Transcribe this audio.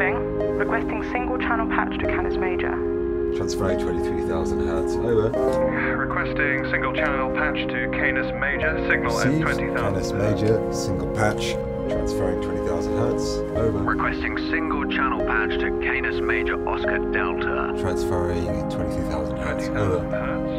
Requesting single channel patch to Canis Major. Transferring 23,000 hertz. Over. Requesting single channel patch to Canis Major, signal at 20,000. Canis Major, single patch. Transferring 20,000 hertz. Over. Requesting single channel patch to Canis Major Oscar Delta. Transferring 23,000 hertz. 20, Over. hertz,